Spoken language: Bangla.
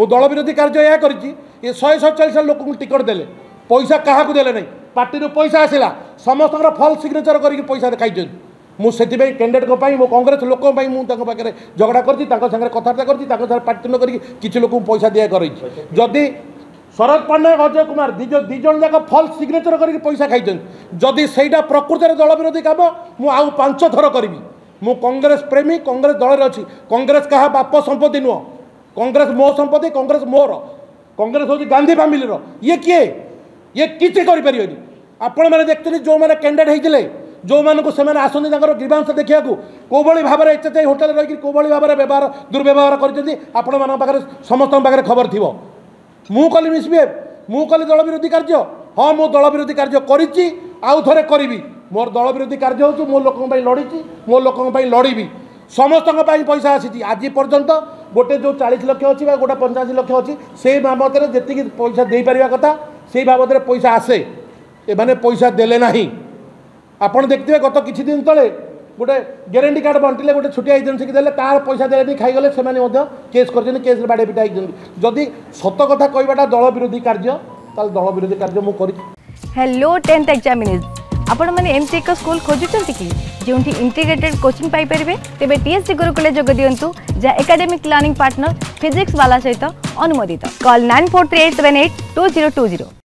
ମୁଁ ଦଳ ବିରୋଧୀ କାର୍ଯ୍ୟ ଏହା କରିଛି ଏ ଶହେ ସତଚାଳିଶ ଲୋକଙ୍କୁ ଟିକେଟ୍ ଦେଲେ ପଇସା କାହାକୁ ଦେଲେ ନାହିଁ ପାର୍ଟିରୁ ପଇସା ଆସିଲା ସମସ୍ତଙ୍କର ଫଲ୍ ସିଗ୍ନେଚର୍ କରିକି ପଇସା ଖାଇଛନ୍ତି ମୁଁ ସେଥିପାଇଁ କ୍ୟାଣ୍ଡିଡେଟ୍ଙ୍କ ପାଇଁ ମୋ କଂଗ୍ରେସ ଲୋକଙ୍କ ପାଇଁ ମୁଁ ତାଙ୍କ ପାଖରେ ଝଗଡ଼ା କରିଛି ତାଙ୍କ ସାଙ୍ଗରେ କଥାବାର୍ତ୍ତା କରିଛି ତାଙ୍କ ସାଙ୍ଗରେ ପାଟିତୁଣ୍ଡ କରିକି କିଛି ଲୋକଙ୍କୁ ପଇସା ଦିଆ କରିଛି ଯଦି ଶରଦ ପଟ୍ଟନାୟକ ଅଜୟ କୁମାର ଦୁଇ ଦୁଇ ଜଣ ଯାକ ଫଲ୍ ସିଗ୍ନେଚର୍ କରିକି ପଇସା ଖାଇଛନ୍ତି ଯଦି ସେଇଟା ପ୍ରକୃତରେ ଦଳ ବିରୋଧୀ କାମ ମୁଁ ଆଉ ପାଞ୍ଚ ଥର କରିବି ମୁଁ କଂଗ୍ରେସ ପ୍ରେମୀ କଂଗ୍ରେସ ଦଳରେ ଅଛି କଂଗ୍ରେସ କାହା ବାପ ସମ୍ପତ୍ତି ନୁହଁ কংগ্রেস মো সম্পত্তি কংগ্রেস মোর কংগ্রেস হচ্ছে গান্ধী ফ্যামিলির ইয়ে কি ইয়ে কিছু করে আপন মানে দেখছেন যে ক্যান্ডিডেট হয়েছে ଯେଉଁମାନଙ୍କୁ ସେମାନେ ଆସନ୍ତି ତାଙ୍କର ଗ୍ରିଭାନ୍ସ ଦେଖିବାକୁ କେଉଁଭଳି ଭାବରେ ଏଚେଚାଇ ହୋଟେଲ ରହିକି କେଉଁଭଳି ଭାବରେ ବ୍ୟବହାର ଦୁର୍ବ୍ୟବହାର କରିଛନ୍ତି ଆପଣମାନଙ୍କ ପାଖରେ ସମସ୍ତଙ୍କ ପାଖରେ ଖବର ଥିବ ମୁଁ କଲି ମିସବିହେଭ୍ ମୁଁ କଲି ଦଳ ବିରୋଧୀ କାର୍ଯ୍ୟ ହଁ ମୁଁ ଦଳ ବିରୋଧୀ କାର୍ଯ୍ୟ କରିଛି ଆଉ ଥରେ କରିବି ମୋର ଦଳ ବିରୋଧୀ କାର୍ଯ୍ୟ ହେଉଛି ମୋ ଲୋକଙ୍କ ପାଇଁ ଲଢ଼ିଛି ମୋ ଲୋକଙ୍କ ପାଇଁ ଲଢ଼ିବି ସମସ୍ତଙ୍କ ପାଇଁ ପଇସା ଆସିଛି ଆଜି ପର୍ଯ୍ୟନ୍ତ গোটে যে চাশ লক্ষ অছি বা গোটা পঞ্চাশ লক্ষ অছি সেই বাবদরে যেত পয়সা দিয়ে কথা সেই বাবদরে পয়সা আসে এমানে পয়সা দেলে না আপনার দেখতে গত কিছু দিন তলে গোটে গ্যারেটি কার্ড বন্টিলে গোটে ছুটিয়া এজেন্সিকে দেলে তার পয়সা দেলে খাইগলে সে কেস করছেন কেসরে বাড়ি পিটা হয়েছেন যদি সত কথা কহবাটা দল বিরোধী কার্য তাহলে দল বিরোধী কার্য মু করি হ্যালো টেন্থ এক্সামিনেজ ଆପଣମାନେ ଏମିତି ଏକ ସ୍କୁଲ ଖୋଜୁଛନ୍ତି କି ଯେଉଁଠି ଇଣ୍ଟିଗ୍ରେଟେଡ୍ କୋଚିଂ ପାଇପାରିବେ ତେବେ ଟିଏସ୍ସି ଗୁରୁକୁଲେ ଯୋଗ ଦିଅନ୍ତୁ ଯାହା ଏକାଡେମିକ୍ ଲର୍ଣ୍ଣିଂ ପାର୍ଟନର ଫିଜିକ୍ସ ବାଲା ସହିତ ଅନୁମୋଦିତ call nine four three eight seven eight two zero two zero